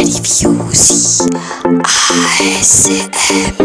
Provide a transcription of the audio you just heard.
ريفيوزي ASMR